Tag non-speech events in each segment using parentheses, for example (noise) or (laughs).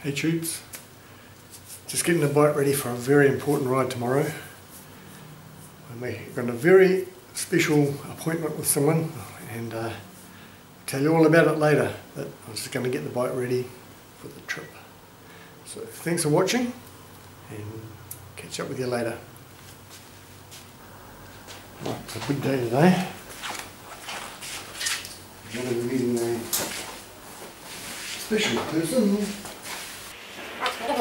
Hey Tubes, just getting the bike ready for a very important ride tomorrow. We've got a very special appointment with someone and uh, I'll tell you all about it later. But I'm just going to get the bike ready for the trip. So thanks for watching and catch up with you later. Right, it's a big day today. I'm meeting a special person. The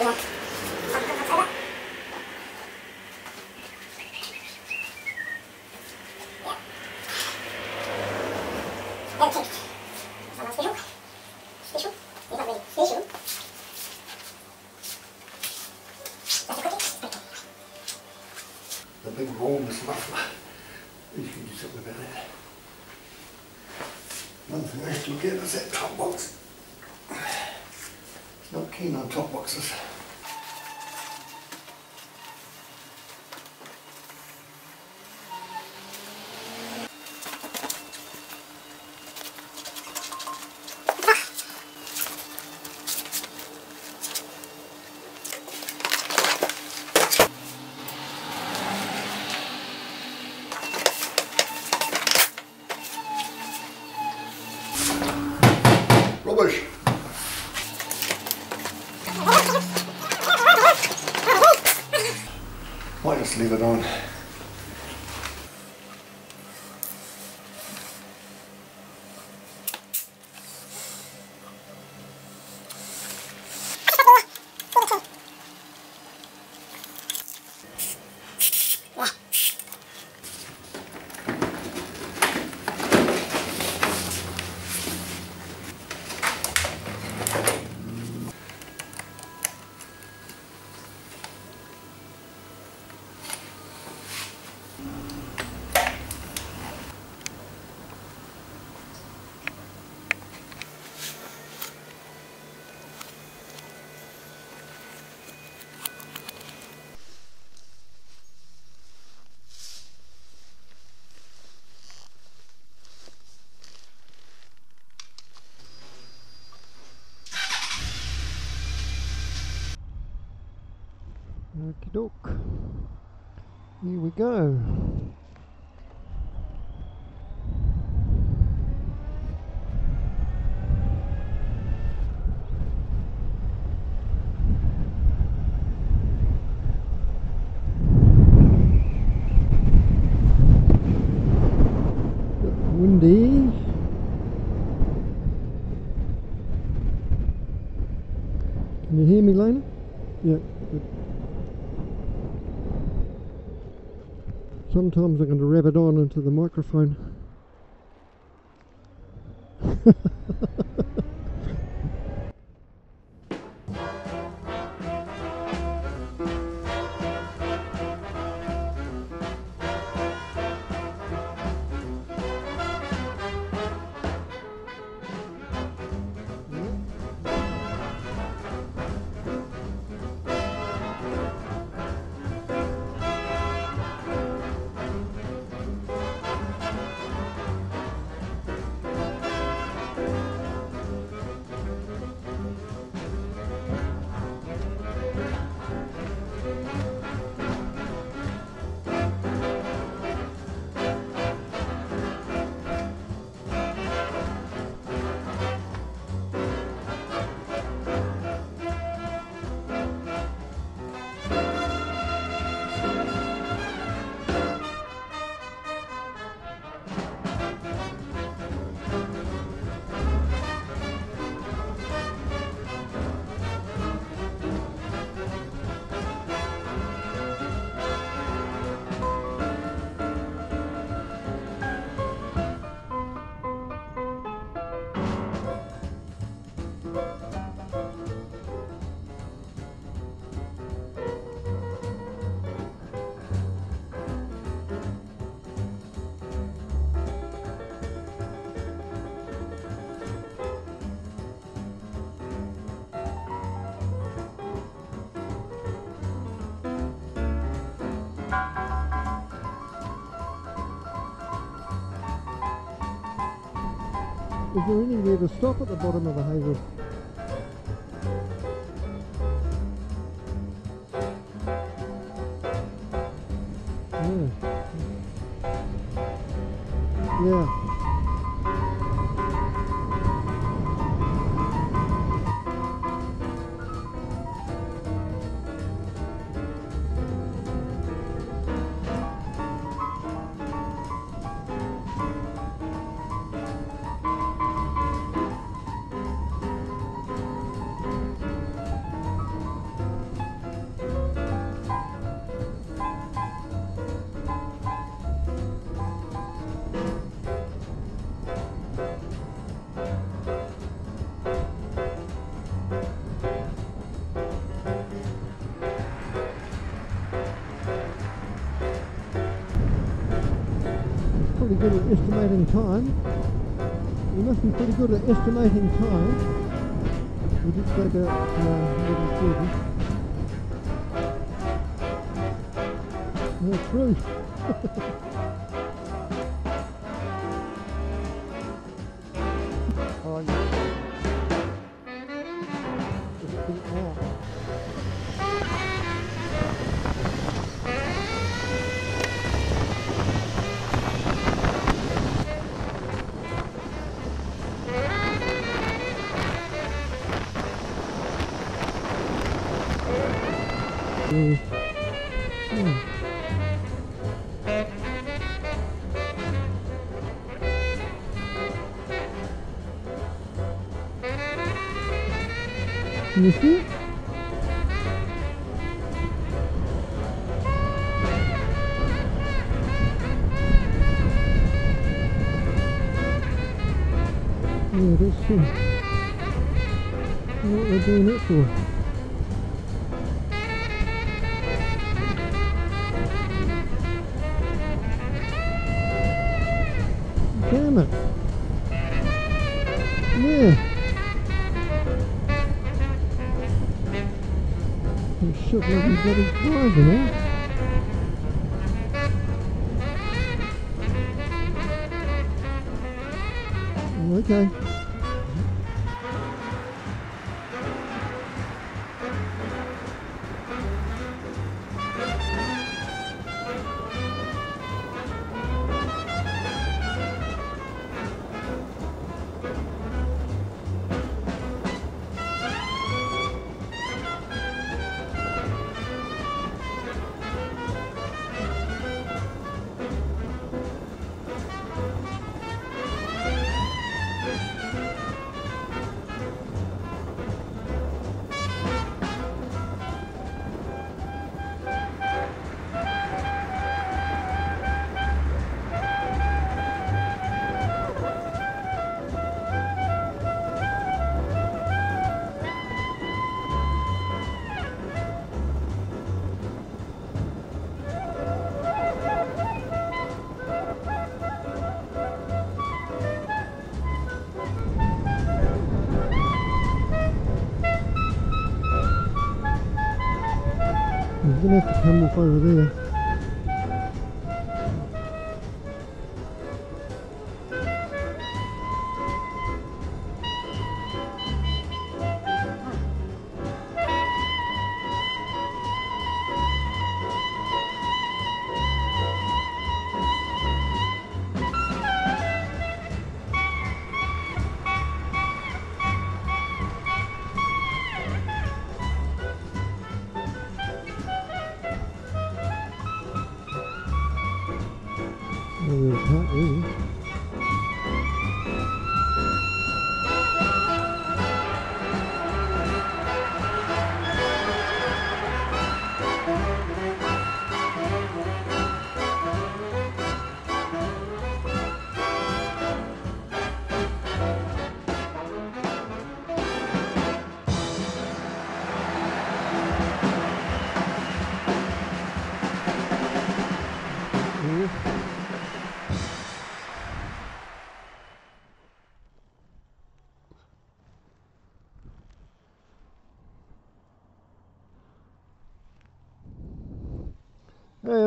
big bulbous muffler. You can do something about that. One thing I have to look at is that top box. It's not keen on top boxes. Rubbish. Might just leave it on. Doke. Here we go. Bit windy. Can you hear me, Lena? Yeah, good. Sometimes I'm going to rev it on into the microphone. (laughs) there anywhere to stop at the bottom of the highway? Yeah. Yeah. Good at estimating time. You must be pretty good at estimating time. We did say about uh, 11.30. That's true. (laughs) you see? Yeah, that's true. What we're doing it for? Damn it. Yeah. You let me bloody driving, eh? Okay. He's gonna have to come off over there. Well,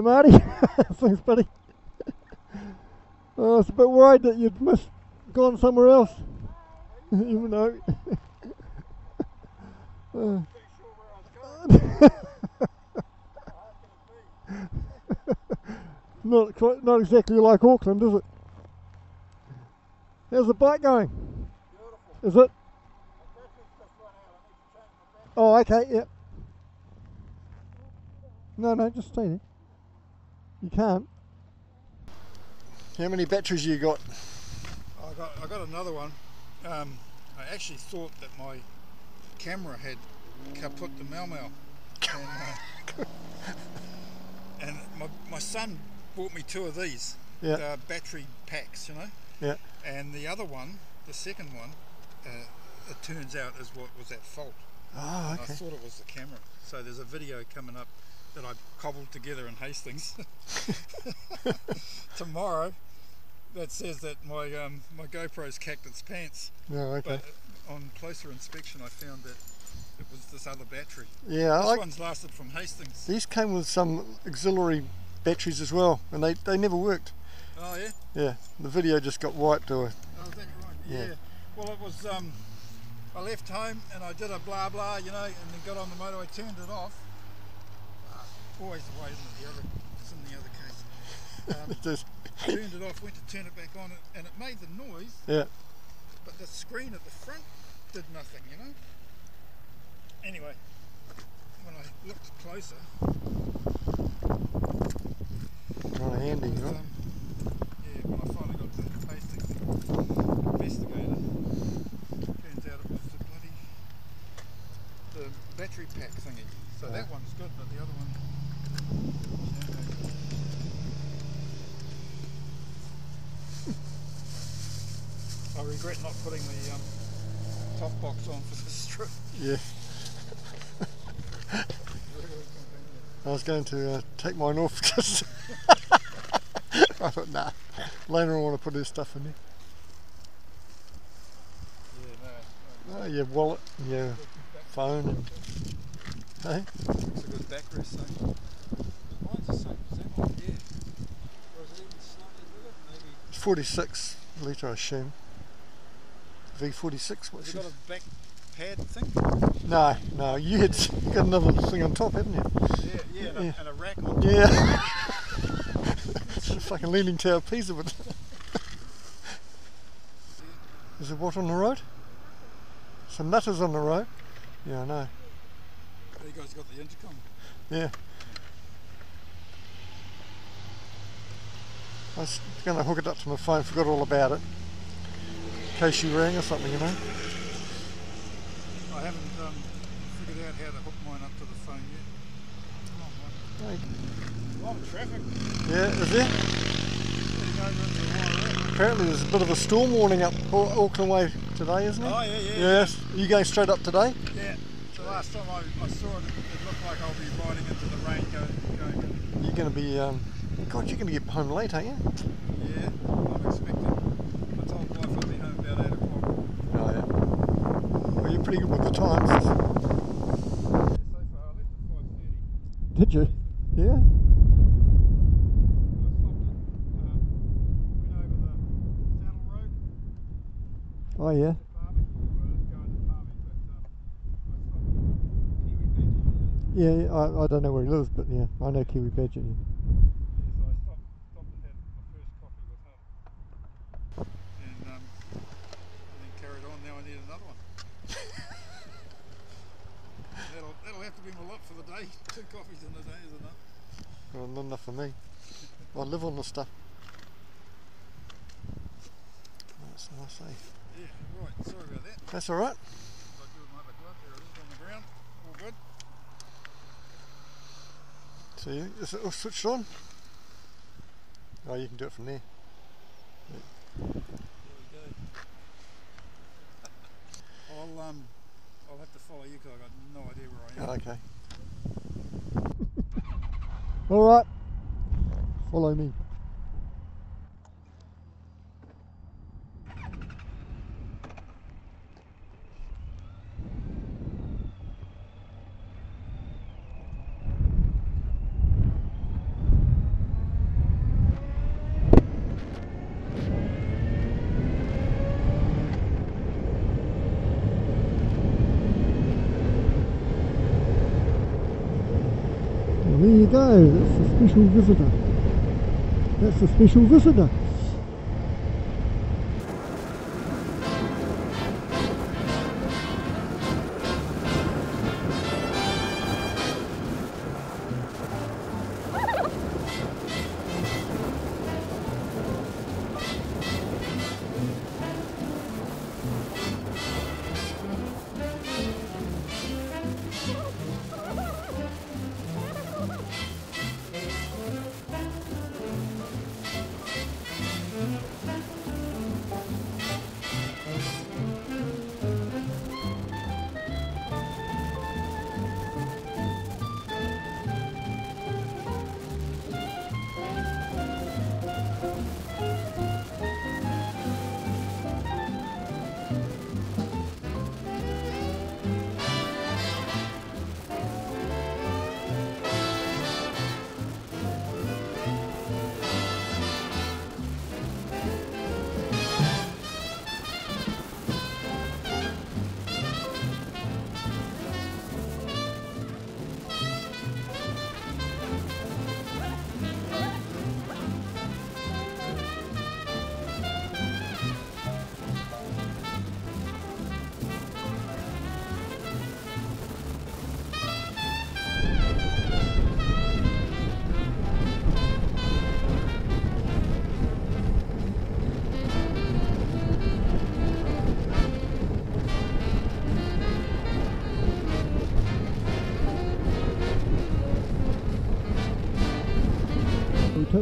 Hey, Marty. (laughs) Thanks, buddy. I was a bit worried that you'd missed, gone somewhere else. (laughs) Even though. Uh, (laughs) not quite, not exactly like Auckland, is it? How's the bike going? Beautiful. Is it? My battery's just run out. I need to change my battery. Oh, okay, yep. No, no, just stay there. You can't. How many batteries you got? I got I got another one. Um, I actually thought that my camera had kaput the Mau Mau. And, uh, (laughs) and my, my son bought me two of these Yeah. uh, battery packs, you know. Yeah. And the other one, the second one, uh, it turns out is what was at fault. Oh, And I thought it was the camera. So there's a video coming up that I cobbled together in Hastings (laughs) tomorrow that says that my um, my GoPro's cacked its pants. No, okay. But on closer inspection, I found that it was this other battery. Yeah, This I, one's lasted from Hastings. these came with some auxiliary batteries as well, and they, they never worked. Oh yeah. Yeah, the video just got wiped or Oh, is that right? Yeah. Yeah. Well, it was. Um, I left home and I did a blah blah, you know, and then got on the motorway, turned it off. Always the way, isn't it? The other, it's in the other case. Um, (laughs) just, turned it off, went to turn it back on, and it made the noise, yeah. but the screen at the front did nothing, you know. Anyway, when I looked closer, Kind of handy, was, you know. um, yeah, when I finally got to Hastings investigator, turns out it was the bloody the battery pack thingy. So Ah. that one's good, but the other one. I regret not putting the um, top box on for this trip. Yeah. (laughs) I was going to uh, take mine off because (laughs) I thought, nah, Lena will want to put his stuff in there. Yeah, no, Oh, your wallet, your phone, and hey, It's a good backrest thing. Mine's the same as that one, yeah. Or is it even slightly bigger? Maybe. it's 46 litre, I assume. V46. What's it your... got a back pad thing? No, no, you had you got another thing on top, haven't you? Yeah, yeah, and, Yeah. A, and a rack on top. Yeah. it's (laughs) a fucking leaning tower piece of it. (laughs) Is there what on the road? Some nutters on the road. Yeah, I know. You guys got the intercom. Yeah. I was going to hook it up to my phone, forgot all about it. In case you rang or something, you know. I haven't um, figured out how to hook mine up to the phone yet. Come on, Hey. A lot of traffic. Yeah, is there? Heading over into the wire Apparently there's a bit of a storm warning up Auckland way today, isn't it? Oh, yeah, yeah. Yes. Are you going straight up today? Yeah. The last time I, I saw it, it looked like I'll be riding into the rain going. going You're going to be, um, God, you're going to get home late, aren't you? yeah, I'm expecting. I told wife I'll be home about 8 o'clock. Oh, yeah. Well, you're pretty good with the times. Yeah, so far I left at 5.30. Did you? Yeah. I stopped at, um, went over the Saddle Road Oh, yeah. to Palmy. Well, it's going to Palmy, but um, I stopped at Kiwi Badger. Yeah, I, I don't know where he lives, but yeah, I know Kiwi Badger. Yeah, so I stopped, stopped and had my first coffee with him. And, um, and then carried on. Now I need another one. that'll, that'll have to be my lot for the day. Two coffees in a day is enough. Well, not enough for me. I live on the stuff. That's nice, eh? Yeah, right. Sorry about that. That's all right. What I do with my other glove? There it is on the ground. All good. So you, is it all switched on? Oh, you can do it from there. There we go. (laughs) I'll um, I'll have to follow you because I've got no idea where I am. Oh, okay. All right. Follow me. Well, there you go. That's the special visitor. That's the special visitor.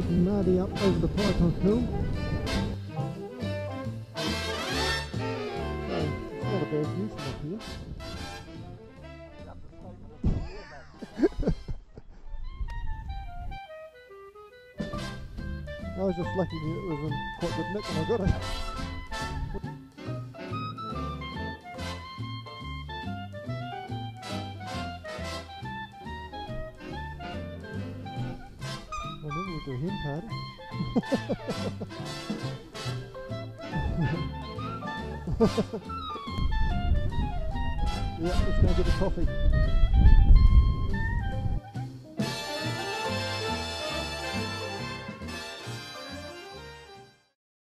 Taking Marty up over the Python Hill. So, not a bad up here. I was just lucky that it was in quite good nick when I got it. (laughs) yeah, let's go get a coffee.